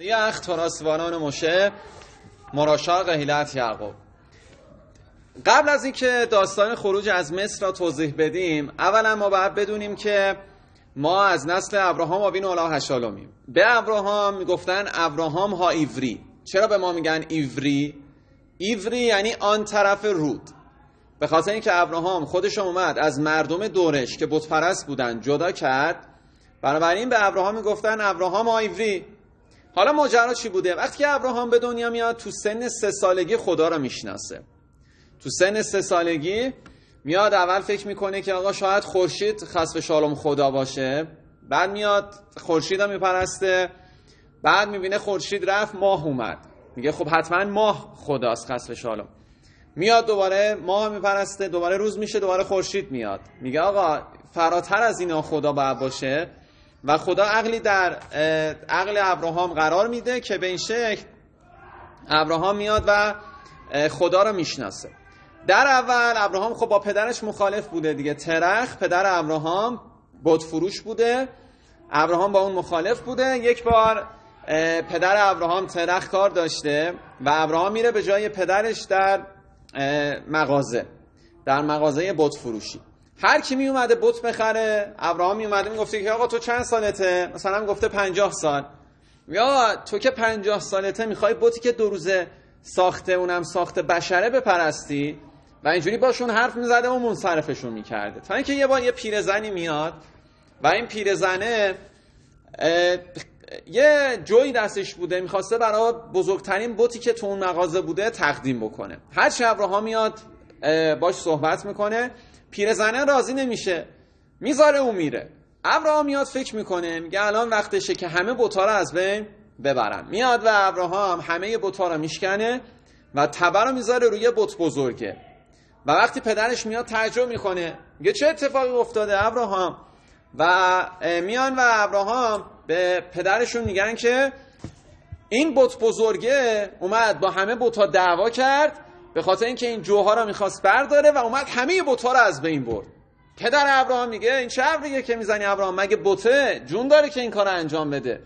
یخ תורה ציוה לנו משה מורשה קהילת יעקב. قبل از اینکه داستان خروج از مصر را توضیح بدیم اولا ما باید بدونیم که ما از نسل ابراهام אבינו עליו השלום یم به ابراهام می‌گفتن ابراهام העברי. چرا به ما میگن עברי؟ עברי یعنی آن طرف رود. به خاطر اینکه ابراهام خودش اومد از مردم دورش که بتپرست بودن جدا کرد بنابراین به ابراهام می‌گفتن ابراهام ایوری. حالا ماجرا چی بوده؟ وقتی که ابراهام به دنیا میاد تو سن سه سالگی خدا رو می‌شناسه. تو سن سه سالگی میاد اول فکر می‌کنه که آقا شاید خورشید خسف شالم خدا باشه. بعد میاد خورشید رو میپرسته. بعد می‌بینه خورشید رفت ماه اومد. میگه خب حتما ماه خداست خسف شالم میاد دوباره ماه میپرسته دوباره روز میشه دوباره خورشید میاد. میگه آقا فراتر از اینا خدا باید باشه. و خدا عقلی در عقل ابراهام قرار میده که به این شکل ابراهام میاد و خدا رو می‌شناسه. در اول ابراهام خب با پدرش مخالف بوده دیگه ترخ پدر ابراهام بت فروش بوده ابراهام با اون مخالف بوده. یک بار پدر ابراهام ترخ کار داشته و ابراهام میره به جای پدرش در مغازه در مغازه بت فروشی هر کی می اومده بت بخره ابراهام می اومده می‌گفته که آقا تو چند سالته؟ مثلا گفته 50 سال. یا تو که 50 سالته می‌خوای بتی که دو روزه ساخته اونم ساخته بشره بپرستی؟ و اینجوری باشون حرف می‌زده و منصرفشون می‌کرده. تا اینکه یه بار یه پیرزنی میاد و این پیرزنه یه جوی دستش بوده می‌خواسته برای بزرگترین بوتی که تو اون مغازه بوده تقدیم بکنه. هر ابراهام میاد باش صحبت می‌کنه. پیرزنه راضی نمیشه. می‌ذاره اون میره. ابراهام میاد فکر می‌کنه میگه الان وقتشه که همه بوتا رو از بین ببرم میاد و ابراهام همه بوتا رو میشکنه و تبر رو می‌ذاره روی بت بزرگه. و وقتی پدرش میاد تعجب می‌کنه. میگه چه اتفاقی افتاده ابراهام و میان و ابراهام به پدرشون میگن که این بت بزرگه اومد با همه بوتا دعوا کرد. به خاطر اینکه این جوها رو می‌خواست برداره و اومد همه بوتا رو از بین برد. پدر ابراهام میگه این چه ابریه که می‌زنی ابراهام مگه بوته جون داره که این کار انجام بده؟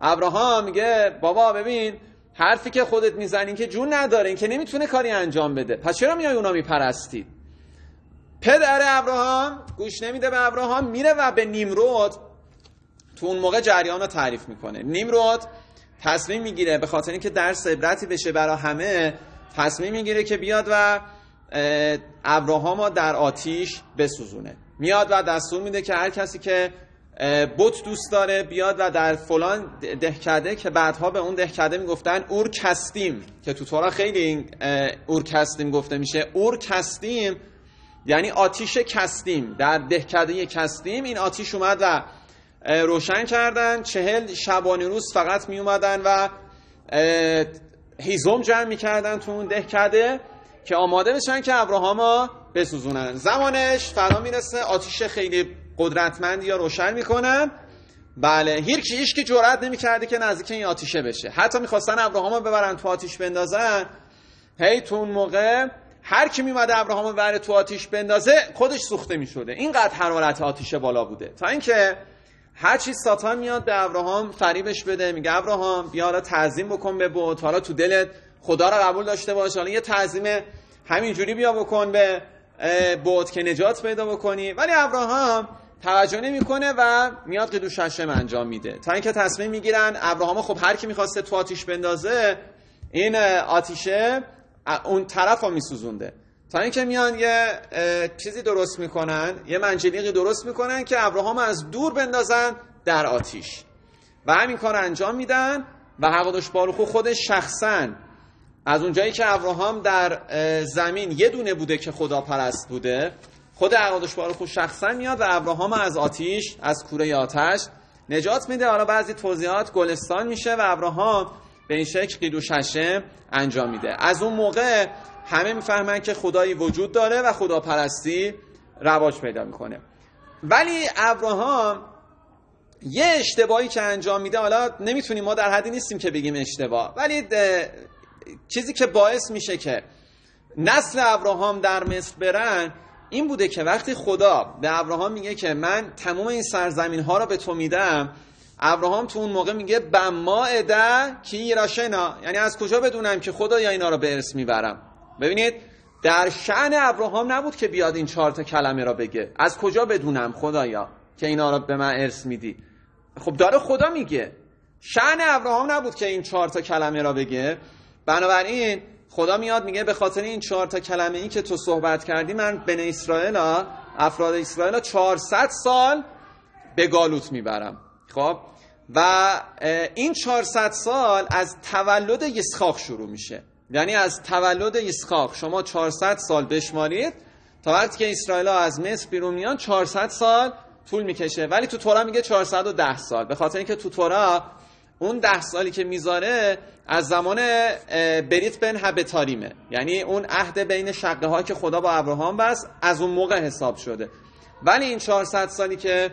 ابراهام میگه بابا ببین حرفی که خودت می‌زنی که جون نداره این که نمی‌تونه کاری انجام بده. پس چرا میای اونا میپرستید پدر ابراهام گوش نمیده به ابراهام میره و به نیمرود تو اون موقع جریان رو تعریف می‌کنه. نیمرود تصمیم می‌گیره به خاطر اینکه درس عبرتی بشه برای همه تصمیم می‌گیره که بیاد و ابراهام در آتیش بسوزونه. میاد و دستور میده که هر کسی که بت دوست داره بیاد و در فلان دهکده که بعدها به اون دهکده می‌گفتن اور کستیم که تو تورا خیلی این اور کستیم گفته میشه. اور کستیم یعنی آتیش کستیم. در دهکده کستیم این آتیش اومد و روشن کردن. چهل شبانی روز فقط می اومدن و هیزم جمع می‌کردن تو اون دهکده که آماده بشن که ابراهاما بسوزونن. زمانش فرا می‌رسه آتیش خیلی قدرتمندی یا روشن می‌کنن. بله هیچ هیچ که جرئت نمی‌کرده که نزدیک این آتیشه بشه. حتی می‌خواستن ابراهامو ببرن تو آتیش بندازن. هی تو اون موقع هر کی میومده ابراهامو ببره تو آتیش بندازه خودش سوخته می‌شده. اینقدر حرارت آتیش بالا بوده. تا اینکه هر چیز ساتان میاد به ابراهام فریبش بده میگه ابراهام بیا حالا تعظیم بکن به بت حالا تو دلت خدا رو قبول داشته باش حالا یه تعظیم همینجوری بیا بکن به بت که نجات پیدا بکنی. ولی ابراهام توجه نمی‌کنه و میاد قدوش ششم انجام میده. تا اینکه تصمیم می‌گیرن ابراهام خب هر کی می‌خواسته تو آتیش بندازه این آتیشه اون طرف رو میسوزونده. تا اینکه میان یه چیزی درست می‌کنن یه منجلیقی درست می‌کنن که ابراهام از دور بندازن در آتیش. و همین کار انجام میدن و حقادش بارخو خودش شخصا از اونجایی که ابراهام در زمین یه دونه بوده که خدا پرست بوده خود حقادش بارخو شخصا میاد و ابراهام از آتیش از کوره آتش نجات میده. حالا بعضی توضیحات گلستان میشه و ابراهام به این شکل قیدوش هشم انجام میده. از اون موقع همه می‌فهمن که خدایی وجود داره و خداپرستی رواج پیدا می‌کنه. ولی ابراهام یه اشتباهی که انجام میده حالا نمی‌تونیم ما در حدی نیستیم که بگیم اشتباه ولی چیزی که باعث میشه که نسل ابراهام در مصر برن این بوده که وقتی خدا به ابراهام میگه که من تمام این سرزمین ها رو به تو میدم ابراهام تو اون موقع میگه بما اده کی ایراشنا یعنی از کجا بدونم که خدا یا اینا رو به ارث می‌برم؟ ببینید در شعن ابراهام نبود که بیاد این چهار تا کلمه را بگه. از کجا بدونم خدایا که اینا رو به من ارث میدی؟ خب داره خدا میگه. شعن ابراهام نبود که این چهار تا کلمه را بگه. بنابراین خدا میاد میگه به خاطر این چهار تا کلمه ای که تو صحبت کردی من بن اسرائیل افراد اسرائیل 400 سال به گالوت می‌برم. خب؟ و این 400 سال از تولد یسخاق شروع میشه. یعنی از تولد یسخاق شما 400 سال بشمارید. تا وقتی که اسرائیل از مصر بیرون میان 400 سال طول می‌کشه. ولی تو تورا میگه 410 سال. به خاطر اینکه تو تورا اون ده سالی که می‌ذاره از زمان بریت بن هبتاریمه. یعنی اون عهد بین شقه ها که خدا با ابراهام بس از اون موقع حساب شده. ولی این 400 سالی که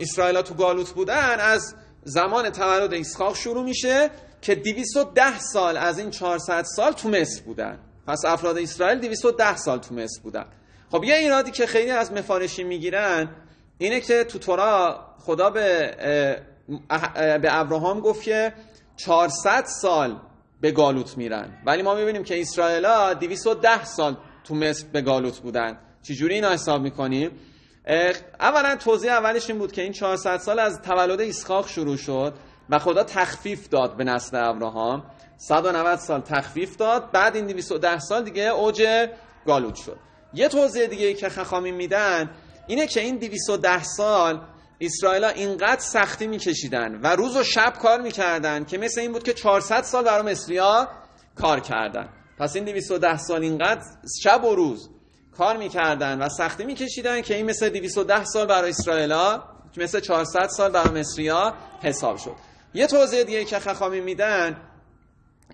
اسرائیل تو گالوت بودن از زمان تولد اسحاق شروع میشه. که 210 سال از این 400 سال تو مصر بودن. پس افراد اسرائیل 210 سال تو مصر بودن. خب یه ایرادی که خیلی از مفارشی می‌گیرن اینه که تو تورا خدا به به ابراهام گفت که 400 سال به گالوت میرن. ولی ما می‌بینیم که اسرائیلا 210 سال تو مصر به گالوت بودن. چجوری اینا حساب می‌کنیم؟ اولا توضیح اولش این بود که این 400 سال از تولد اسحاق شروع شد. و خدا تخفیف داد به نسل ابراهام. 190 سال تخفیف داد. بعد این 210 سال دیگه اوج گالوت شد. یه توضیح دیگه که خخامی میدن اینه که این 210 سال اسرائیل اینقدر سختی میکشیدن و روز و شب کار می‌کردن که مثل این بود که 400 سال برای مصریا کار کردن. پس این 210 سال اینقدر شب و روز کار می‌کردن و سختی میکشیدن که این مثل 210 سال برای اسرائیلا مثل 400 سال برای مصریا حساب شد. یه توضیح دیگه که خخامی میدن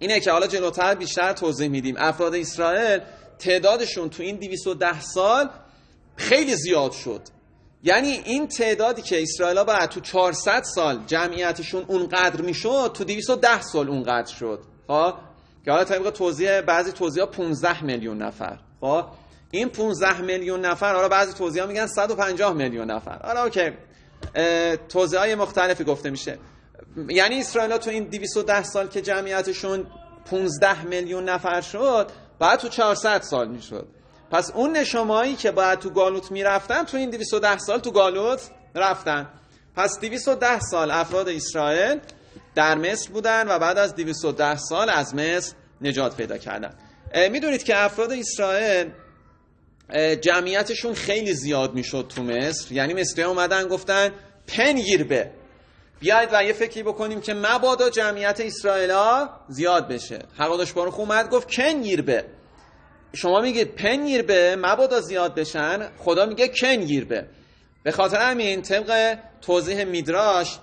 اینه که حالا جلوتر بیشتر توضیح میدیم. افراد اسرائیل تعدادشون تو این 210 سال خیلی زیاد شد. یعنی این تعدادی که اسرائیل باید تو 400 سال جمعیتشون اونقدر می‌شد تو 210 سال اونقدر شد. خب؟ که حالا طبق توضیح بعضی توضیح ها 15 میلیون نفر. خب؟ این 15 میلیون نفر حالا بعضی توضیح میگن 150 میلیون نفر. حالا اوکی. توضیح های مختلفی گفته میشه. یعنی اسرائیل تو این 210 سال که جمعیتشون 15 میلیون نفر شد بعد تو 400 سال می‌شد. پس اون نشمایی که باید تو گالوت می‌رفتن تو این 210 سال تو گالوت رفتن. پس 210 سال افراد اسرائیل در مصر بودن و بعد از 210 سال از مصر نجات پیدا کردن. می‌دونید که افراد اسرائیل جمعیتشون خیلی زیاد می‌شد تو مصر. یعنی مصری اومدن گفتن پن به. بیاید و یه فکری بکنیم که مبادا جمعیت اسرائیل زیاد بشه. حقادش باروخ اومد گفت کن به. شما میگید پن به مبادا زیاد بشن. خدا میگه کن به. به خاطر همین طبق توضیح میدراش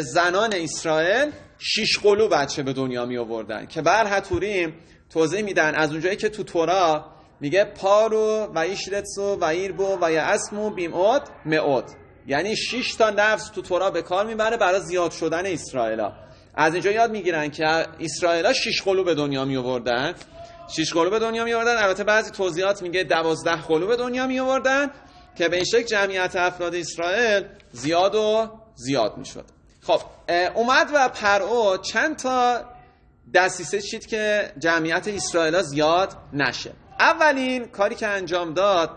زنان اسرائیل شیش قلو بچه به دنیا می آوردن که بر حتوریم توضیح میدن. از اونجایی که تو تورا میگه پارو و ایشرتسو و ایربو و اسمو بیمود مئود. یعنی 6 تا نفس تو تورا به کار می‌بره برای زیاد شدن اسرائیلا. از اینجا یاد می‌گیرن که اسرائیلا 6 قلو به دنیا می آوردن 6 قلو به دنیا می آوردن البته بعضی توضیحات میگه 12 قلو به دنیا می آوردن که به این شکل جمعیت افراد اسرائیل زیاد و زیاد می‌شد. خب اومد و پرو چند تا دستیسه چید که جمعیت اسرائیل زیاد نشه. اولین کاری که انجام داد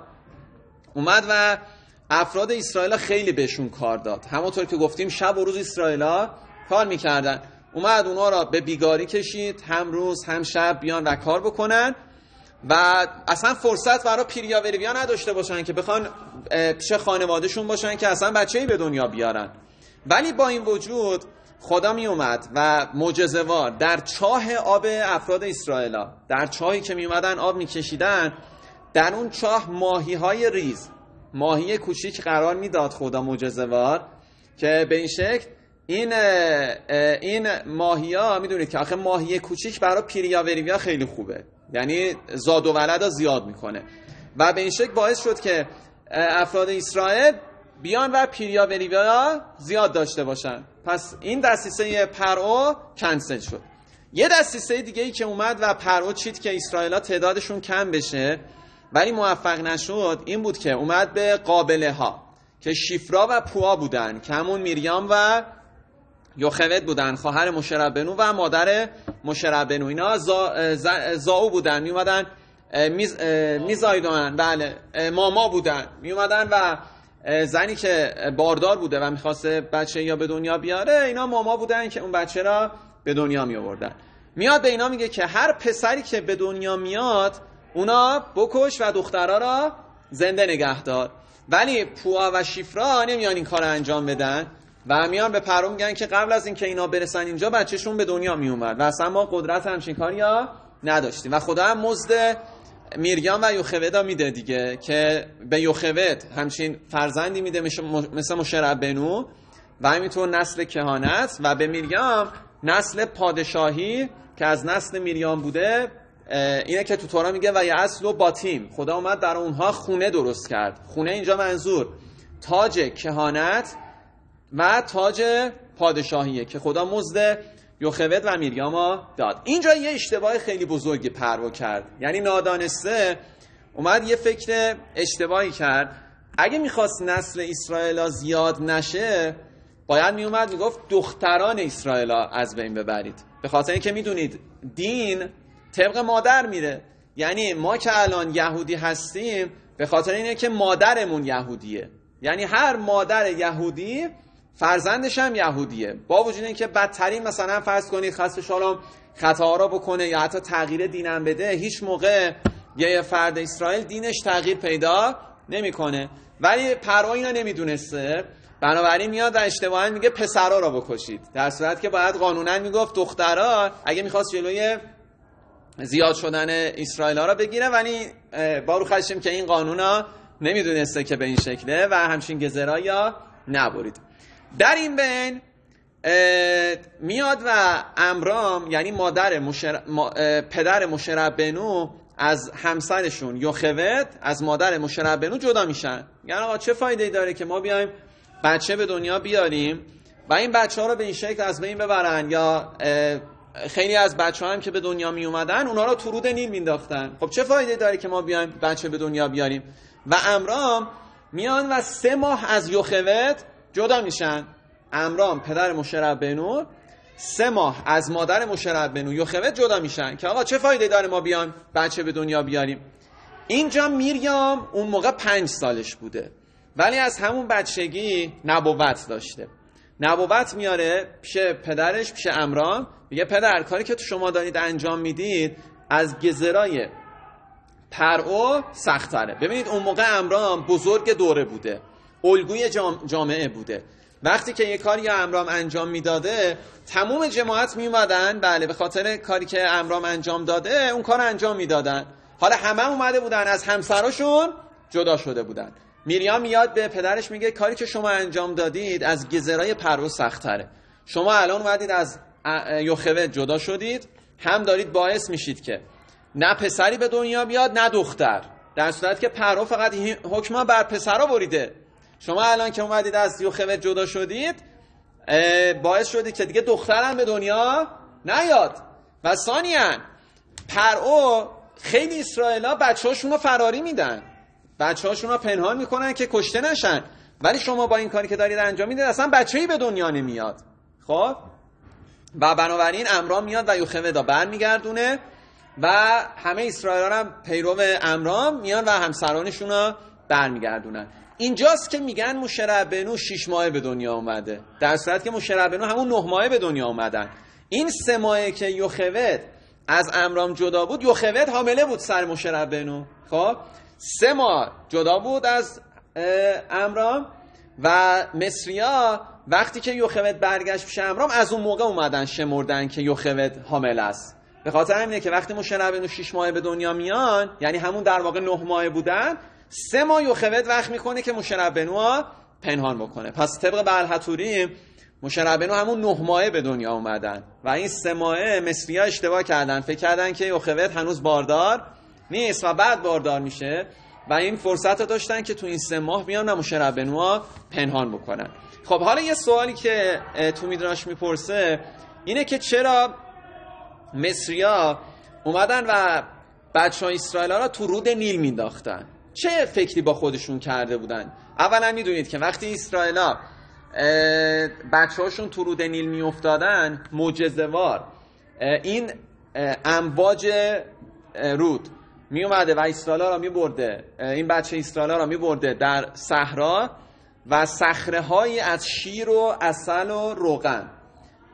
اومد و افراد اسرائیل خیلی بهشون کار داد. همونطور که گفتیم شب و روز اسرائیل کار می‌کردن. اومد اونا را به بیگاری کشید. هم روز هم شب بیان و کار بکنن. و اصلا فرصت برای پیریا وریبیا نداشته باشن که بخوان پیش خانوادهشون باشن که اصلا بچه ای به دنیا بیارن. ولی با این وجود خدا می اومد و معجزه‌وار در چاه آب افراد اسرائیل در چاهی که می اومدن آب میکشیدن در اون چاه ماهی های ریز ماهی کوچیک قرار می‌داد خدا معجزه‌وار که به این شکل این این ماهی ها می‌دونید که آخه ماهی کوچیک برای پیریا وریویا خیلی خوبه. یعنی زاد و ولد زیاد می‌کنه. و به این شکل باعث شد که افراد اسرائیل بیان و פריה ורביה زیاد داشته باشن. پس این دسیسه پرو کنسل شد. یه دسیسه دیگه ای که اومد و پرو چید که اسرائیل تعدادشون کم بشه. ولی موفق نشد این بود که اومد به قابله ها که شیفرا و پوا بودن که همون میریام و یوخود بودن خواهر משה רבנו و مادر مشربنو. اینا زا زاو بودن می اومدن میز میزایدن بله ماما بودن. می اومدن و زنی که باردار بوده و می‌خواسته بچه یا به دنیا بیاره اینا ماما بودن که اون بچه را به دنیا می آوردن میاد به اینا میگه که هر پسری که به دنیا میاد اونا بکش و دخترها را زنده نگه دار. ولی پوا و شیفرا نمیان این کار انجام بدن و میان به پرو میگن که قبل از اینکه اینا برسن اینجا بچهشون به دنیا میومد. و اصلا ما قدرت همچین کاری ها نداشتیم. و خدا هم مزد میریام و یوخودا میده دیگه که به یوخوت همچین فرزندی میده مثل مشرب بنو. و همینطور نسل کهانت. و به میریام نسل پادشاهی که از نسل میریام بوده اینه که تو تورا میگه و اصل و باتیم خدا اومد در اونها خونه درست کرد. خونه اینجا منظور. تاج کهانت و تاج پادشاهیه که خدا مزد یوخوت و میریاما داد. اینجا یه اشتباه خیلی بزرگی پروا کرد. یعنی نادانسته اومد یه فکر اشتباهی کرد. اگه می‌خواست نسل اسرائیل زیاد نشه باید میومد می‌گفت دختران اسرائیل از بین ببرید. به خاطر اینکه می‌دونید دین طبق مادر میره. یعنی ما که الان یهودی هستیم به خاطر اینه که مادرمون یهودیه. یعنی هر مادر یهودی فرزندش هم یهودیه. با وجود اینکه بدترین مثلا فرض کنید خاص شالام خطاها را بکنه یا حتی تغییر دینم بده هیچ موقع یه فرد اسرائیل دینش تغییر پیدا نمی‌کنه. ولی پروا اینا نمی‌دونسته. بنابراین میاد و اشتباها میگه پسرا را بکشید. در صورت که باید قانونا می‌گفت دخترا اگه می‌خواست جلوی زیاد شدن اسرائیل ها را بگیره. ولی بارو خشیم که این قانونا نمی‌دونسته که به این شکله و همچین گزرا یا نبرید. در این بین میاد و امرام یعنی مادر مشر... پدر مشرب بنو از همسرشون یوخوت از مادر مشرب بنو جدا میشن. یعنی آقا چه فایده داره که ما بیایم بچه به دنیا بیاریم و این بچه ها رو به این شکل از بین ببرن یا خیلی از بچه هم که به دنیا می اومدن اونا رو تو رود نیل مینداختن خب چه فایده داره که ما بیایم بچه به دنیا بیاریم؟ و امرام میان و سه ماه از یوخوت جدا میشن. امرام پدر مشرب بنو سه ماه از مادر مشرب بنو یوخوت جدا میشن که آقا چه فایده داره ما بیان بچه به دنیا بیاریم؟ اینجا میریام اون موقع پنج سالش بوده. ولی از همون بچگی نبوت داشته. نبوت میاره پیش پدرش پیش امرام. میگه پدر کاری که تو شما دارید انجام می‌دید از گزرای پرعو سختره ببینید اون موقع امرام بزرگ دوره بوده. الگوی جامعه بوده. وقتی که یه کاری امرام انجام می‌داده تموم جماعت میومدن بله به خاطر کاری که امرام انجام داده اون کار انجام می‌دادن. حالا همه اومده بودن از همسراشون جدا شده بودن. میریام میاد به پدرش میگه کاری که شما انجام دادید از גזרה ی پرو سختره شما الان اومدید از یوخود جدا شدید هم دارید باعث میشید که نه پسری به دنیا بیاد نه دختر. در صورتی که پرو فقط حکما بر پسرا بریده شما الان که اومدید از یوخود جدا شدید باعث شدید که دیگه دخترم به دنیا نیاد. و ثانیا پرو خیلی اسرائیلا بچه رو فراری میدن. بچه هاشون رو پنهان می‌کنن که کشته نشن. ولی شما با این کاری که دارید انجام می‌دید اصلا بچه‌ای به دنیا نمیاد. خب؟ و بنابراین امرام میاد و یوخودا برمیگردونه و همه اسرائیل هم پیرو امرام میان و همسرانشون رو برمیگردونن. اینجاست که میگن مشربنو شیش ماه به دنیا اومده. در صورت که مشربنو همون نه ماه به دنیا اومدن. این سه ماهه که یوخوت از امرام جدا بود یوخوت حامله بود سر مشربنو خب؟ سه ماه جدا بود از امرام و مصریا وقتی که یوخوت برگشت پیش امرام از اون موقع اومدن شمردن که یوخوت حامل است. به خاطر همینه که وقتی مشربنو شیش ماه به دنیا میان یعنی همون در واقع نه ماه بودن سه ماه یوخوت وقت می‌کنه که مشربنو پنهان بکنه. پس طبق بلحتوری مشربنو همون نه ماه به دنیا اومدن. و این سه ماه مصریا اشتباه کردن. فکر کردن که یوخوت هنوز باردار نیست و بعد باردار میشه و این فرصت رو داشتن که تو این سه ماه بیان و مشربنوا پنهان بکنن. خب حالا یه سوالی که تو میدراش می‌پرسه اینه که چرا مصریا اومدن و بچه ها اسرائیل ها را تو رود نیل مینداختن؟ چه فکری با خودشون کرده بودن؟ اولا می‌دونید که وقتی اسرائیل بچه هاشون تو رود نیل میافتادن معجزه‌وار این امواج رود می اومده و اسرائیل را می برده این بچه اسرائیل را می برده در صحرا. و های از شیر و اصل و روغن.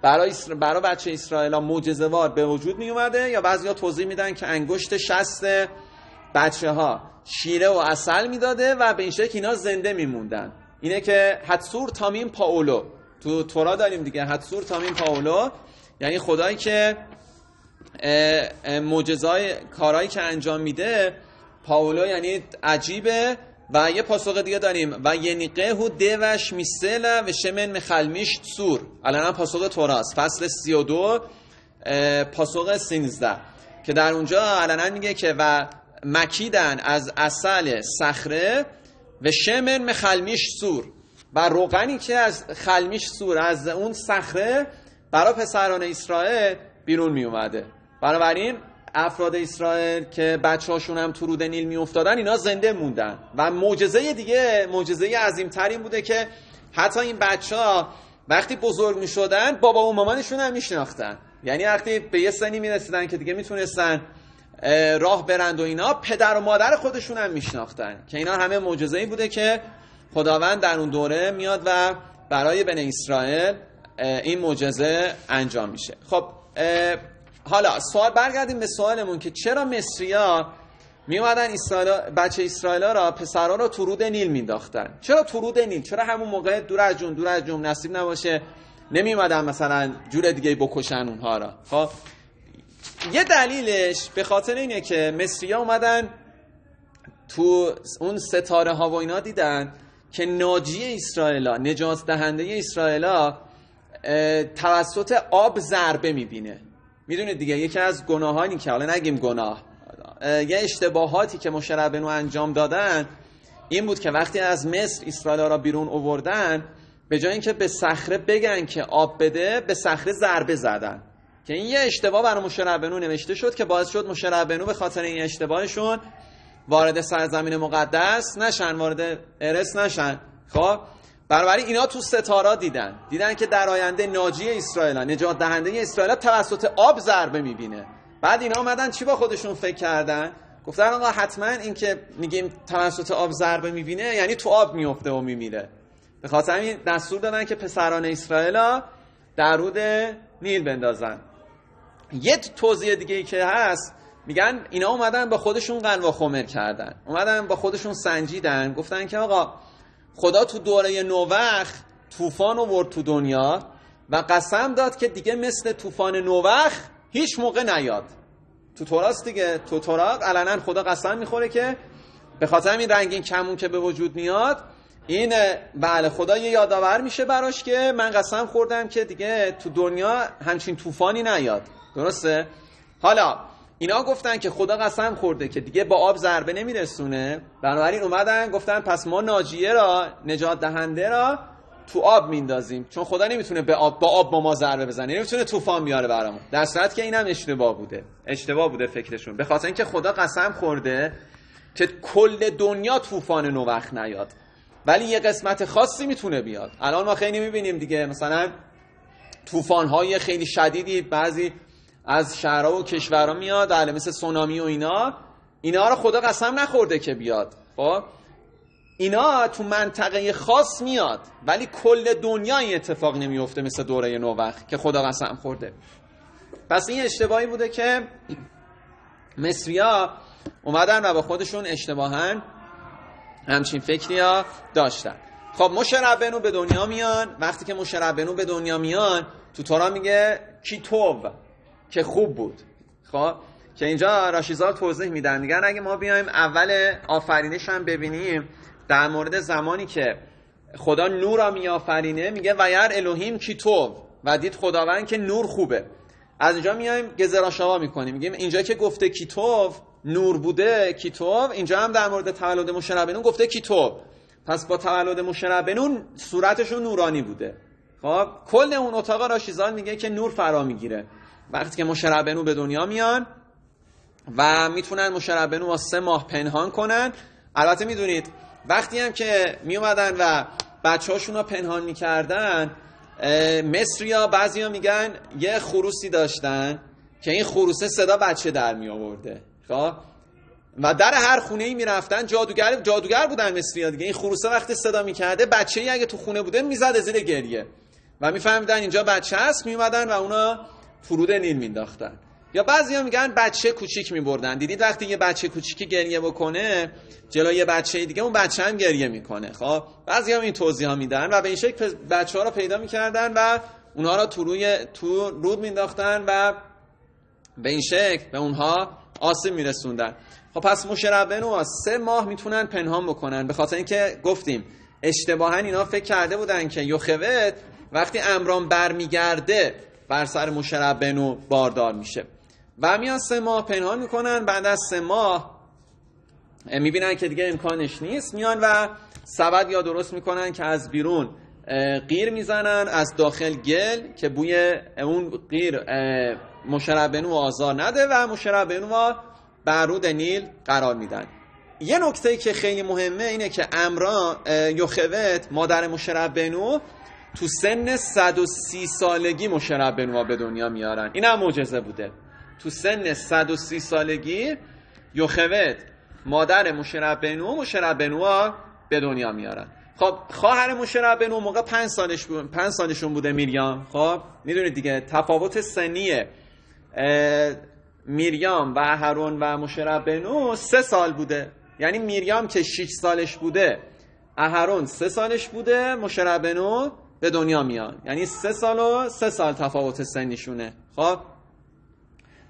برای, برای بچه اسرائیل معجزه وار به وجود می اومده یا بعضی ها توضیح میدن که انگشت شست بچه ها شیره و اصل می‌داده و به این شکل اینا زنده میموندن. اینه که حدسور تامین پاولو. تو تورا داریم دیگه. حدسور تامین پاولو. یعنی خدایی که معجزای کارهایی که انجام میده پاولو یعنی عجیبه. و یه پاسخ دیگه داریم. و ینیقه هو دوش میسل و شمن مخلمیش سور. الان هم پاسخ توراست فصل 32 پاسخ 13 که در اونجا الان میگه که و مکیدن از اصل صخره و شمن مخلمیش سور. و روغنی که از خلمیش سور از اون صخره برای پسران اسرائیل بیرون می اومده بنابراین افراد اسرائیل که بچه هاشون هم تو رود نیل می افتادن اینا زنده موندن. و معجزه دیگه معجزه عظیم ترین بوده که حتی این بچه ها وقتی بزرگ می شدن بابا و مامانشون هم می شناختن یعنی وقتی به یه سنی می رسیدن که دیگه می‌تونستن راه برند و اینا پدر و مادر خودشون هم میشناختن. که اینا همه معجزه بوده که خداوند در اون دوره میاد و برای بن اسرائیل این معجزه انجام میشه. خب حالا سوال برگردیم به سوالمون که چرا مصریا می اومدن بچه اسرائیل را پسرها را تو رود نیل مینداختن چرا تو رود نیل؟ چرا همون موقع دور از جون دور از جون نصیب نباشه؟ نمی اومدن مثلا جور دیگه بکشن اونها را. خب؟ یه دلیلش به خاطر اینه که مصریا اومدن تو اون ستاره ها و اینا دیدن که ناجی اسرائیلا نجات دهنده اسرائیلا توسط آب ضربه می‌بینه. می‌دونید دیگه یکی از گناهانی که حالا نگیم گناه. یه اشتباهاتی که مشربنو انجام دادن این بود که وقتی از مصر اسرائیل را بیرون اووردن به جای اینکه به صخره بگن که آب بده به صخره ضربه زدن. که این یه اشتباه برای مشربنو نوشته شد که باعث شد مشربنو به خاطر این اشتباهشون وارد سرزمین مقدس نشن وارد ارس نشن. خب؟ بنابراین اینا تو ستارا دیدن. دیدن که در آینده ناجی اسرائیل نجات دهنده اسرائیل توسط آب ضربه می‌بینه. بعد اینا اومدن چی با خودشون فکر کردن؟ گفتن آقا حتما این که میگیم توسط آب ضربه می‌بینه یعنی تو آب میفته و میمیره. به خاطر همین دستور دادن که پسران اسرائیل در رود نیل بندازن. یه توضیح دیگه ای که هست میگن اینا اومدن با خودشون قلوا خمر کردن. اومدن با خودشون سنجیدن. گفتن که آقا خدا تو دوره نووخ طوفان آورد تو دنیا و قسم داد که دیگه مثل طوفان نووخ هیچ موقع نیاد. تو توراست دیگه تو تورات علنا خدا قسم می‌خوره که به خاطر این رنگین کمون که به وجود میاد این بله خدا یه یادآور میشه براش که من قسم خوردم که دیگه تو دنیا همچین طوفانی نیاد. درسته؟ حالا اینا گفتن که خدا قسم خورده که دیگه با آب ضربه نمیرسونه. بنابراین اومدن گفتن پس ما ناجیه را نجات دهنده را تو آب میندازیم چون خدا نمی‌تونه به آب با آب با ما ضربه بزنه. نمی‌تونه طوفان بیاره برامون. در صورت که اینم اشتباه بوده. اشتباه بوده فکرشون. به خاطر اینکه خدا قسم خورده که کل دنیا طوفان نو وقت نیاد. ولی یه قسمت خاصی می‌تونه بیاد. الان ما خیلی می‌بینیم دیگه مثلا طوفان های خیلی شدیدی بعضی از شهرها و کشورها میاد بله مثل سونامی و اینا. اینا رو خدا قسم نخورده که بیاد. خب؟ اینا تو منطقه خاص میاد ولی کل دنیا این اتفاق نمیفته مثل دوره نووخ که خدا قسم خورده. پس این اشتباهی بوده که مصریا اومدن و با خودشون اشتباهن همچین فکری ها داشتن. خب مشربنو به دنیا میان. وقتی که مشربنو به دنیا میان تو تورا میگه کیتوب که خوب بود. خب؟ که اینجا راشیزا توضیح میدن. میگن اگه ما بیایم اول آفرینش هم ببینیم در مورد زمانی که خدا نور را میآفرینه میگه ویر الوهیم کیتوب و دید خداوند که نور خوبه. از اینجا میایم گزراشاوا می‌کنیم. میگیم اینجا که گفته کیتوب نور بوده کیتوب اینجا هم در مورد تولد مشربنون گفته کیتوب پس با تولد مشربنون صورتشون نورانی بوده. خب؟ کل اون اتاق راشیزان میگه که نور فرا می‌گیره. وقتی که مشربنو به دنیا میان و می‌تونن مشربنو با سه ماه پنهان کنن. البته می‌دونید وقتی هم که می اومدن و بچه هاشون رو پنهان می‌کردن مصری ها بعضی ها میگن یه خروسی داشتن که این خروسه صدا بچه در می آورده خب؟ و در هر خونه ای می‌رفتن جادوگر جادوگر بودن مصری ها دیگه. این خروسه وقتی صدا می‌کرده بچه ای اگه تو خونه بوده می‌زد زیر گریه. و میفهمیدن اینجا بچه هست میومدن و اونا فرود نیل مینداختن. یا بعضی ها میگن بچه کوچیک میبردن. دیدید وقتی یه بچه کوچیکی گریه بکنه جلوی یه بچه دیگه اون بچه هم گریه می‌کنه. خب بعضی هم این توضیح ها میدن و به این شکل بچه ها رو پیدا می‌کردن و اونها رو تو روی تو رود مینداختن و به این شکل به اونها آسیب میرسوندن. خب پس مشربن و سه ماه می‌تونن پنهان بکنن. به خاطر اینکه گفتیم اشتباها اینا فکر کرده بودن که یوخوت وقتی امران برمیگرده بر سر مشربنو باردار میشه. و میان سه ماه پنهان می‌کنن بعد از سه ماه می‌بینن که دیگه امکانش نیست میان و سبد یا درست می‌کنن که از بیرون قیر می‌زنن از داخل گل که بوی اون قیر مشربنو آزار نده و مشربنو برود نیل قرار میدن. یه نکته که خیلی مهمه اینه که امران یوخوت مادر مشربنو تو سن 130 سالگی مشربنو به دنیا میارن. این هم معجزه بوده. تو سن 130 سالگی یوخوت مادر مشربنو مشربنو به دنیا میارن. خب خواهر مشربنو موقع 5 سالش بود 5 سالشون بوده میریام. خب می‌دونید دیگه تفاوت سنی میریام و هارون و مشربنو سه سال بوده. یعنی میریام که 6 سالش بوده اهرون سه سالش بوده مشربنو به دنیا میاد. یعنی سه سال و سه سال تفاوت سنیشونه خب؟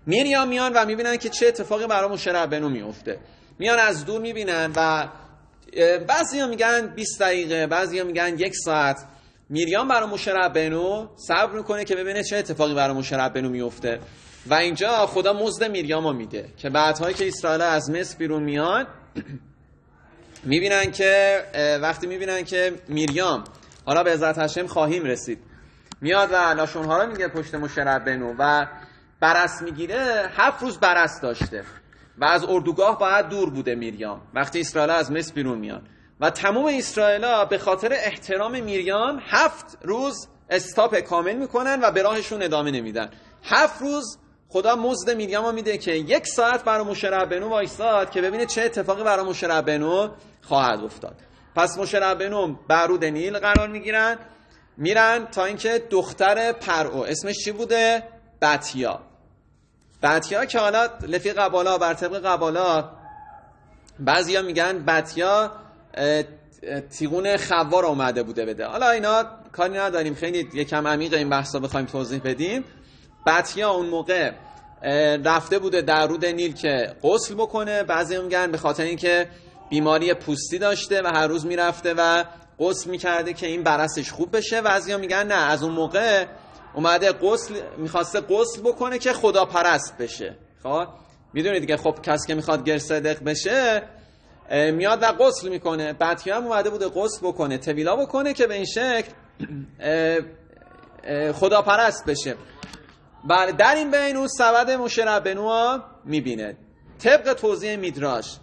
میریام میان و می‌بینن که چه اتفاقی برای مشربنو میفته. میان از دور می‌بینن و بعضی ها میگن 20 دقیقه بعضی ها میگن یک ساعت. میریام برای مشربنو صبر می‌کنه که ببینه چه اتفاقی برای مشربنو میفته. و اینجا خدا مزد میریام میده که بعدهایی که اسرائیل از مصر بیرون میاد می‌بینن که وقتی می‌بینن که میریام حالا به عزت هشم خواهیم رسید. میاد و لاشونها رو میگه پشت مشربنو و برس می‌گیره هفت روز برس داشته. و از اردوگاه باید دور بوده میریام. وقتی اسرائیل از مصر بیرون میاد. و تمام اسرائیل به خاطر احترام میریام هفت روز استاپ کامل می‌کنن و به راهشون ادامه نمیدن. هفت روز خدا مزد میریام میده که یک ساعت برای مشربنو وایساد که ببینه چه اتفاقی برای مشربنو خواهد افتاد. پس مشربنو برود نیل قرار می‌گیرن میرن تا اینکه دختر پرو اسمش چی بوده؟ بتیا بتیا که حالا لفی قبالا بر طبق قبالا بعضیا میگن بتیا تیغون خوار اومده بوده بده. حالا اینا کاری نداریم خیلی یکم عمیق این بحثا بخوایم توضیح بدیم. بتیا اون موقع رفته بوده در رود نیل که غسل بکنه بعضی میگن به خاطر اینکه بیماری پوستی داشته و هر روز می‌رفته و غسل می‌کرده که این برسش خوب بشه. بعضی میگن نه از اون موقع اومده غسل می‌خواسته غسل بکنه که خدا پرست بشه. خب؟ می‌دونید دیگه خب کسی که می‌خواد گرصدق بشه میاد و غسل می‌کنه. بعد هم اومده بوده غسل بکنه تویلا بکنه که به این شکل خدا پرست بشه. بله در این بین اون سبد مشربنوا می‌بینه. طبق توضیح میدراش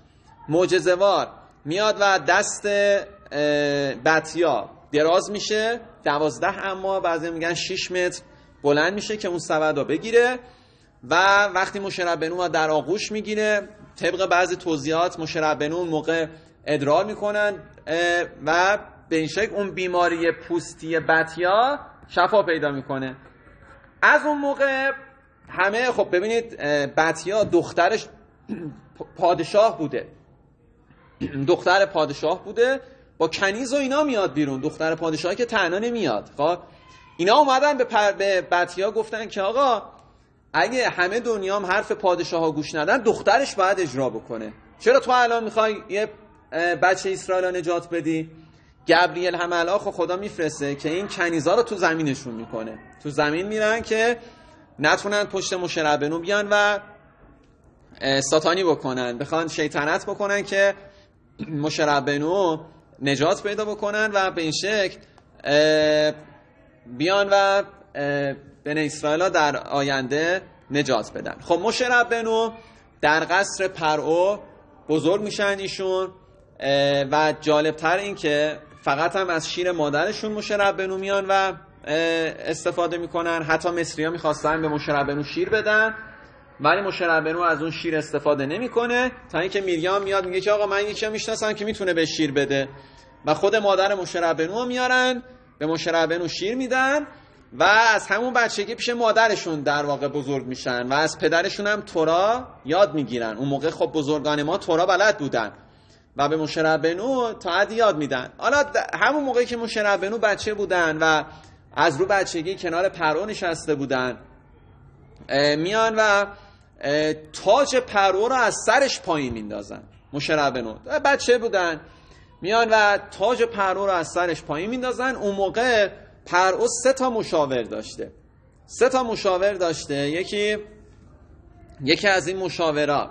معجزه‌وار میاد و دست بطیا دراز میشه دوازده اما بعضی میگن 6 متر بلند میشه که اون سبد رو بگیره و وقتی مشربنو در آغوش می‌گیره طبق بعضی توضیحات مشربنو اون موقع ادرار می‌کنن و به این شکل اون بیماری پوستی بطیا شفا پیدا می‌کنه. از اون موقع همه خب ببینید بطیا دخترش پادشاه بوده. دختر پادشاه بوده با کنیز و اینا میاد بیرون. دختر پادشاه که تنها نمیاد. خب اینا اومدن به, پر... به بطیا گفتن که آقا اگه همه دنیا هم حرف پادشاه ها گوش ندن دخترش باید اجرا بکنه. چرا تو الان می‌خوای یه بچه اسرائیل نجات بدی؟ گبریل هم الان خدا میفرسته که این کنیزا رو تو زمینشون می‌کنه. تو زمین میرن که نتونن پشت مشربنو بیان و ساتانی بکنن. بخوان شیطنت بکنن که مشربنو نجات پیدا بکنن و به این شکل بیان و بن اسرائیل در آینده نجات بدن. خب مشربنو در قصر پرعو بزرگ میشن ایشون و جالبتر این که فقط هم از شیر مادرشون مشربنو میان و استفاده می‌کنن. حتی مصری ها می‌خواستن به مشربنو شیر بدن. ولی مشربنو از اون شیر استفاده نمی‌کنه. تا اینکه میریام میاد میگه که آقا من یکی می‌شناسم که می‌تونه به شیر بده. و خود مادر مشربنو میارن به مشربنو شیر میدن و از همون بچگی پیش مادرشون در واقع بزرگ میشن و از پدرشون هم تورا یاد می‌گیرن. اون موقع خب بزرگان ما تورا بلد بودن و به مشربنو تا حدی یاد میدن. حالا همون موقعی که משה רבנו بچه بودن و از رو بچگی کنار پرو نشسته بودن میان و تاج پرو رو از سرش پایین میندازن. משה רבנו بچه بودن. میان و تاج پرو رو از سرش پایین میندازن. اون موقع پرو سه تا مشاور داشته. سه تا مشاور داشته. یکی یکی از این مشاورا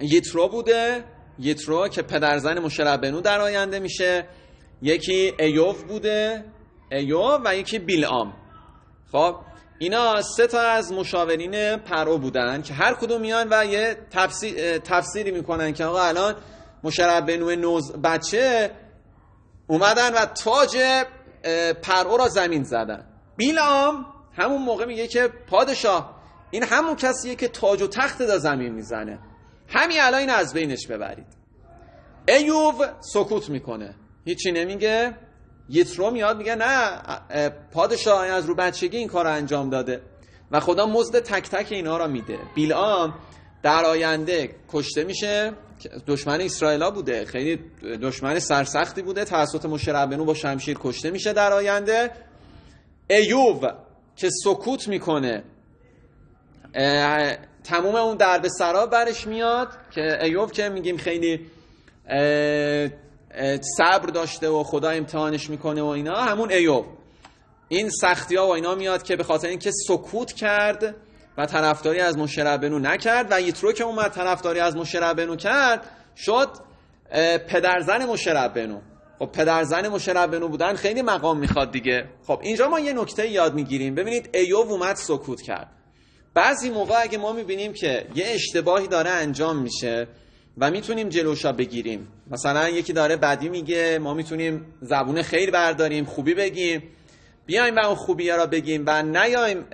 یترو بوده. یترو که پدرزن משה רבנו در آینده میشه. یکی ایوف بوده. ایوف و یکی بیلام خب؟ اینا سه تا از مشاورین پرو بودن که هر کدوم میان و یه تفسیر تفسیری می‌کنن که آقا الان משה רבנו هنوز بچه اومدن و تاج پرو را زمین زدن. بیلام همون موقع میگه که پادشاه این همون کسیه که تاج و تخت دا زمین می‌زنه. همین الان از بینش ببرید. ایوب سکوت می‌کنه. هیچی نمیگه. یترو میاد میگه نه پادشاه از رو بچگی این کار رو انجام داده. و خدا مزد تک تک اینا را میده. بیلام در آینده کشته میشه دشمن اسرائیلا بوده. خیلی دشمن سرسختی بوده. توسط مشربنو با شمشیر کشته میشه در آینده. ایوب که سکوت می‌کنه تموم اون درب سرا برش میاد. که ایوب که میگیم خیلی صبر داشته و خدا امتحانش می‌کنه و اینا. همون ایوب. این سختی ها و اینا میاد که به خاطر اینکه سکوت کرد و طرفداری از مشربنو نکرد و یترو که اومد طرفداری از مشربنو کرد شد پدرزن مشربنو خب پدرزن مشربنو بودن خیلی مقام می‌خواد دیگه. خب اینجا ما یه نکته یاد می‌گیریم. ببینید ایوب اومد سکوت کرد. بعضی موقع اگه ما می‌بینیم که یه اشتباهی داره انجام میشه و می‌تونیم جلوشا بگیریم. مثلا یکی داره بدی میگه ما می‌تونیم زبون خیر برداریم خوبی بگیم. بیایم و اون خوبی را بگیم و نیایم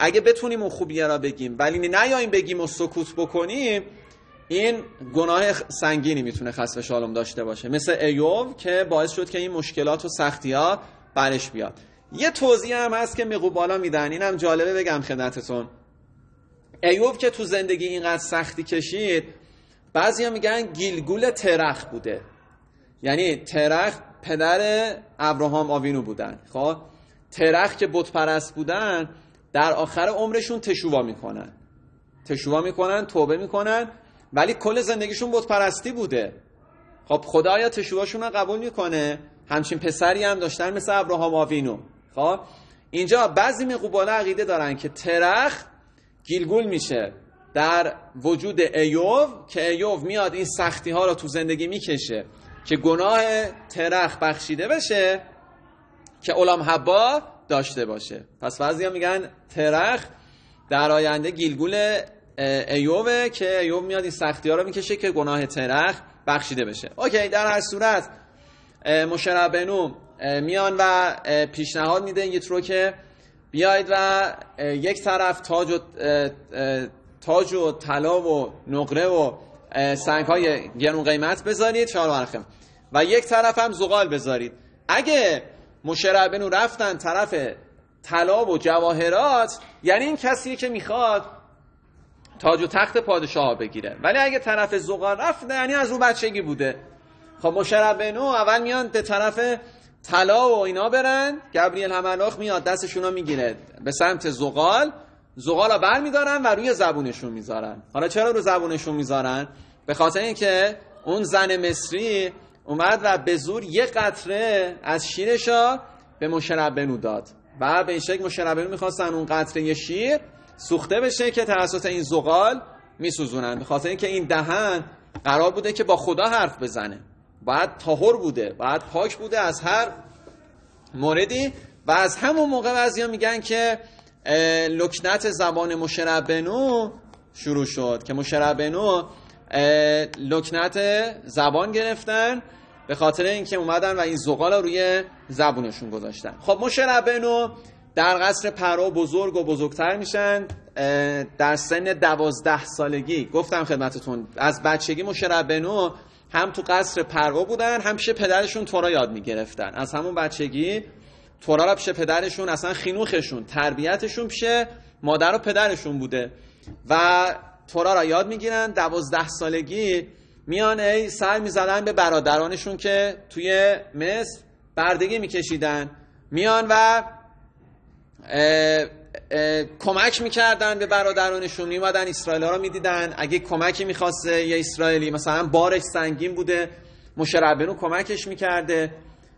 اگه بتونیم اون خوبی را بگیم ولی نیایم بگیم و سکوت بکنیم این گناه سنگینی می‌تونه خسف شالم داشته باشه. مثل ایوب که باعث شد که این مشکلات و سختی ها برش بیاد. یه توضیح هم هست که مقو بالا میدن. اینم جالبه بگم خدمتتون. ایوب که تو زندگی اینقدر سختی کشید بعضی میگن گیلگول ترخ بوده. یعنی ترخ پدر ابراهام آوینو بودن. خب؟ ترخ که بت پرست بودن در آخر عمرشون تشووا می‌کنن. تشووا می‌کنن توبه می‌کنن ولی کل زندگیشون بت پرستی بوده. خب خدا آیا تشوواشون رو قبول می‌کنه. همچین پسری هم داشتن مثل ابراهام آوینو. خب؟ اینجا بعضی مقوباله عقیده دارن که ترخ گیلگول میشه. در وجود ایوب که ایوب میاد این سختی ها رو تو زندگی می‌کشه که گناه ترخ بخشیده بشه که علام حبا داشته باشه. پس بعضی میگن ترخ در آینده گیلگول ایوبه که ایوب میاد این سختی ها رو می‌کشه که گناه ترخ بخشیده بشه. اوکی در هر صورت مشربنو میان و پیشنهاد میده یترو که بیاید و یک طرف تاج و تاج و طلا و نقره و سنگ های گرون قیمت بذارید چهار و یک طرف هم زغال بذارید. اگه مشربنو رفتن طرف طلا و جواهرات یعنی این کسیه که می‌خواد تاج و تخت پادشاه بگیره. ولی اگه طرف زغال رفت یعنی از رو بچگی بوده. خب مشربنو اول میان به طرف طلا و اینا برن. گبریل هملاخ میاد دستشون می‌گیره. به سمت زغال. زغال بر میدارن و روی زبونشون می‌ذارن. حالا چرا رو زبونشون می‌ذارن؟ به خاطر اینکه اون زن مصری اومد و به زور یه قطره از شیرشا به مشربنو داد. و به این شکل مشربنو می‌خواستن اون قطره شیر سوخته بشه که توسط این زغال میسوزونن. به خاطر اینکه این دهن قرار بوده که با خدا حرف بزنه. باید تاهر بوده باید پاک بوده از هر موردی. و از همون موقع بعضیا میگن که لکنت زبان مشربنو شروع شد که משה רבנו لکنت زبان گرفتن به خاطر اینکه اومدن و این زغال رو روی زبونشون گذاشتن. خب משה רבנו در قصر پرو بزرگ و بزرگتر میشن در سن دوازده سالگی. گفتم خدمتتون از بچگی משה רבנו هم تو قصر پرو بودن هم پیش پدرشون תורה یاد می‌گرفتن. از همون بچگی תורה را پیش پدرشون اصلا خینوخشون تربیتشون پیش مادر و پدرشون بوده. و تورا را یاد می‌گیرن دوازده سالگی میان ای سر می‌زدن به برادرانشون که توی مصر بردگی میکشیدن. میان و اه اه کمک می‌کردن به برادرانشون. میمدن اسرائیل ها رو می‌دیدن. اگه کمکی می‌خواسته یه اسرائیلی مثلا بارش سنگین بوده مشربنو کمکش می‌کرده.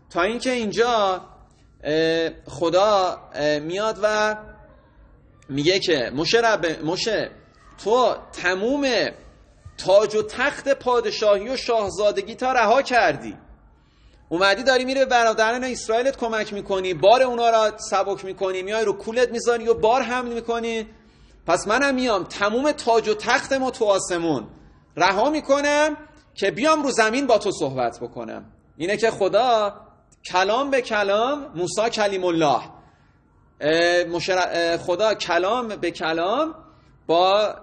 تا اینکه اینجا خدا میاد و میگه که مشرب مشه تو تموم تاج و تخت پادشاهی و شاهزادگی تا رها کردی. اومدی داری میره برادران اسرائیلت کمک می‌کنی بار اونا را سبک می‌کنی میای رو کولت می‌ذاری و بار حمل می‌کنی. پس منم میام تموم تاج و تخت ما تو آسمون. رها می‌کنم که بیام رو زمین با تو صحبت بکنم. اینه که خدا کلام به کلام موسی کلیم الله. خدا کلام به کلام با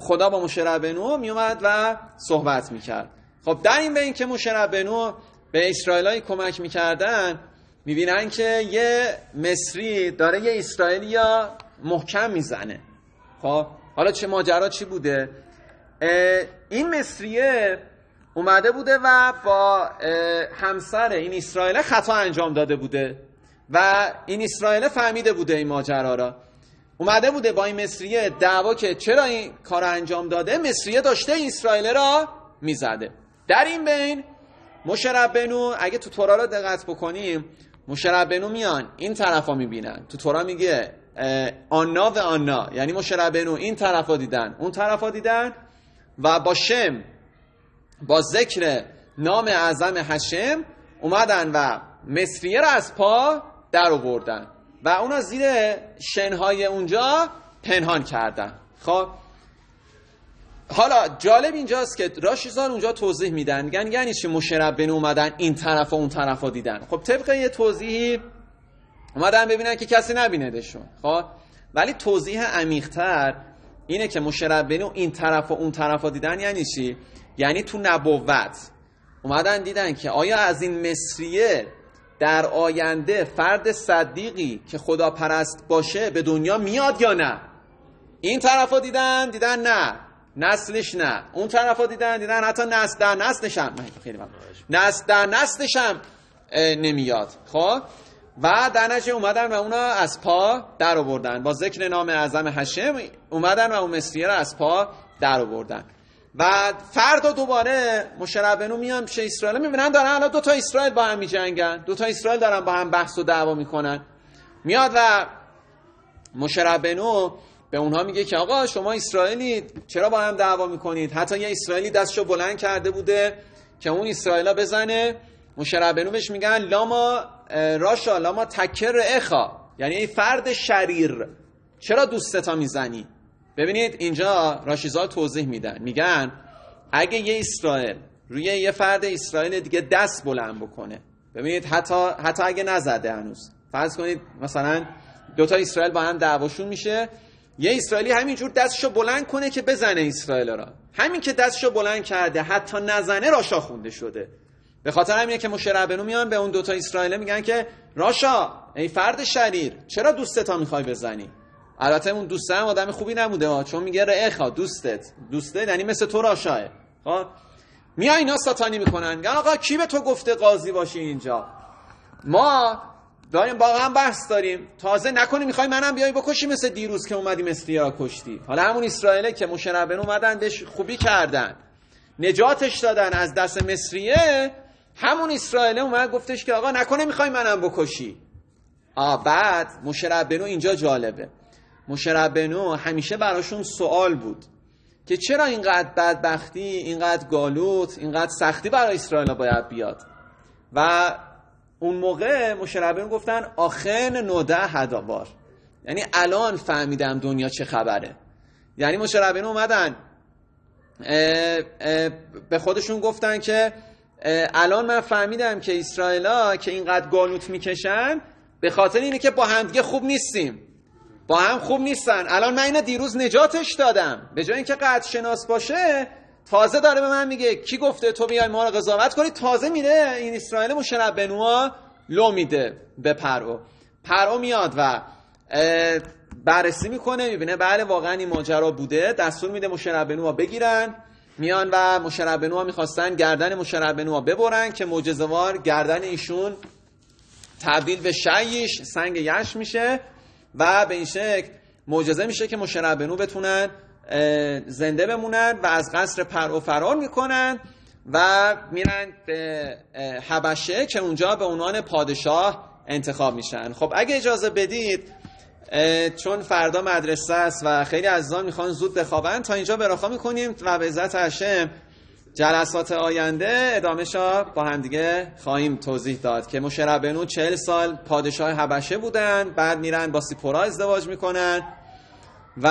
خدا با مشربنو میومد و صحبت می‌کرد. خب در این بین که مشربنو به اسرائیلای کمک می‌کردن می‌بینن که یه مصری داره یه اسرائیلیا محکم می‌زنه. خب حالا چه ماجرا چی بوده؟ این مصریه اومده بوده و با همسر این اسرائیل خطا انجام داده بوده و این اسرائیل فهمیده بوده این ماجرا را. اومده بوده با این مصریه دعوا که چرا این کار انجام داده؟ مصریه داشته اسرائیل را می‌زده. در این بین مشربنو اگه تو تورا رو دقت بکنیم مشربنو میان این طرفا می‌بینن. تو تورا میگه آنا و آنا یعنی مشربنو این طرفا دیدن اون طرفا دیدن و با شم با ذکر نام اعظم هشم اومدن و مصریه را از پا در آوردن و اونا زیر شنهای اونجا پنهان کردن. خب. حالا جالب اینجاست که راشیزان اونجا توضیح میدن. میگن یعنی چه مشربن اومدن این طرف و اون طرف ها دیدن. خب طبق یه توضیحی اومدن ببینن که کسی نبیندشون خب. ولی توضیح عمیقتر اینه که مشربن این طرف و اون طرف ها دیدن یعنی چی؟ یعنی تو نبوت. اومدن دیدن که آیا از این مصریه در آینده فرد صدیقی که خدا پرست باشه به دنیا میاد یا نه؟ این طرف ها دیدن دیدن نه. نسلش نه. اون طرف ها دیدن دیدن حتی نسل در نسلش هم. خیلی نسل در نسلش هم نمیاد. خب؟ و در اومدن و اونا از پا در آوردن. با ذکر نام اعظم هشم اومدن و اون مصریه رو از پا در آوردن. و فردا دوباره مشربنو میان پیش اسرائیل. می‌بینن دارن الان دو تا اسرائیل با هم میجنگن. دو تا اسرائیل دارن با هم بحث و دعوا می‌کنن. میاد و مشربنو به اونها میگه که آقا شما اسرائیلی چرا با هم دعوا می‌کنید؟ حتی یه اسرائیلی دستشو بلند کرده بوده که اون اسرائیلا بزنه. مشربنو بهش میگن لاما راشا لاما تکر اخا. یعنی این فرد شریر. چرا دوستتا می‌زنی؟ ببینید اینجا راشیزال توضیح میدن. میگن اگه یه اسرائیل روی یه فرد اسرائیل دیگه دست بلند بکنه. ببینید حتی حتی اگه نزده هنوز. فرض کنید مثلا دوتا اسرائیل با هم دعواشون میشه. یه اسرائیلی همینجور دستشو بلند کنه که بزنه اسرائیل را. همین که دستشو بلند کرده حتی نزنه راشا خونده شده. به خاطر همینه که مشربنو میان به اون دوتا اسرائیل میگن که راشا ای فرد شریر چرا دوستتا می‌خوای بزنی؟ البته اون دوسته هم آدم خوبی نموده ها چون میگه رعخا دوستت. دوسته یعنی مثل تو راشاه. خب؟ میای اینا ساتانی می‌کنن. آقا کی به تو گفته قاضی باشی اینجا؟ ما داریم با هم بحث داریم. تازه نکنی می‌خوای منم بیای بکشی مثل دیروز که اومدی مصری کشتی. حالا همون اسرائیله که مشربن اومدن بهش خوبی کردن. نجاتش دادن از دست مصریه. همون اسرائیل اومد گفتش که آقا نکنه می‌خوای منم بکشی. آ بعد مشربنو اینجا جالبه. مشربنو همیشه براشون سوال بود که چرا اینقدر بدبختی اینقدر گالوت اینقدر سختی برای اسرائیل باید بیاد؟ و اون موقع مشربنو گفتن آخن نوده هدابار یعنی الان فهمیدم دنیا چه خبره. یعنی مشربنو اومدن اه اه به خودشون گفتن که الان من فهمیدم که اسرائیلا که اینقدر گانوت می‌کشن به خاطر اینه که با همدیگه خوب نیستیم. با هم خوب نیستن. الان من اینو دیروز نجاتش دادم. به جای اینکه قد شناس باشه تازه داره به من میگه کی گفته تو بیای ما رو قضاوت کنی؟ تازه میره این اسرائیل مشرب لو میده به پرو. پرعو میاد و بررسی می‌کنه می‌بینه بله واقعا این ماجرا بوده. دستور میده مشه ربنو بگیرن. میان و مشرب می‌خواستن گردن مشه ربنو ببرن که معجزه‌وار گردن ایشون تبدیل به שיש سنگ یشم میشه. و به این شکل معجزه میشه که مشه ربنو بتونن زنده بمونن و از قصر پرعو فرار می‌کنن و میرن به حبشه که اونجا به عنوان پادشاه انتخاب میشن. خب اگه اجازه بدید چون فردا مدرسه است و خیلی عزیزان می‌خوان زود بخوابن تا اینجا براخا می‌کنیم و به عزت هشم جلسات آینده ادامه با همدیگه خواهیم توضیح داد که مشربنو چهل سال پادشاه حبشه بودن بعد میرن با سیپورا ازدواج می‌کنن و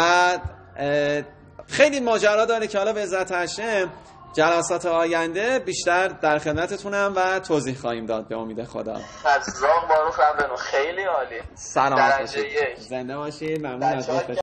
خیلی ماجرا داره که حالا به عزت هشم جلسات آینده بیشتر در خدمتتونم و توضیح خواهیم داد به امید خدا. عزیزان خیلی عالی. باشید. زنده باشید. ممنون از